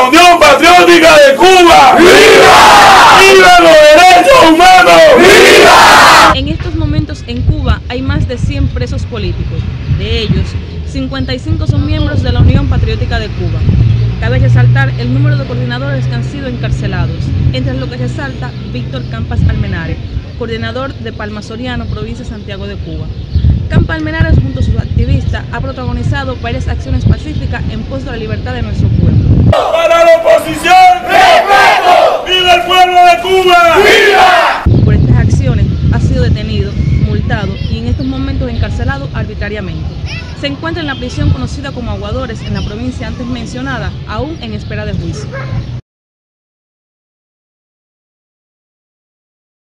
la Unión Patriótica de Cuba! ¡Viva! ¡Viva los derechos humanos! ¡Viva! En estos momentos en Cuba hay más de 100 presos políticos. De ellos, 55 son miembros de la Unión Patriótica de Cuba. Cabe resaltar el número de coordinadores que han sido encarcelados, entre los que resalta Víctor Campas Almenares, coordinador de Palma Soriano, provincia de Santiago de Cuba. Campa Almenares, junto a sus activistas, ha protagonizado varias acciones pacíficas en pos de la libertad de nuestro pueblo. ¡Para la oposición! ¡Respeto! ¡Viva el pueblo de Cuba! ¡Viva! Por estas acciones ha sido detenido, multado y en estos momentos arbitrariamente. Se encuentra en la prisión conocida como Aguadores en la provincia antes mencionada, aún en espera de juicio.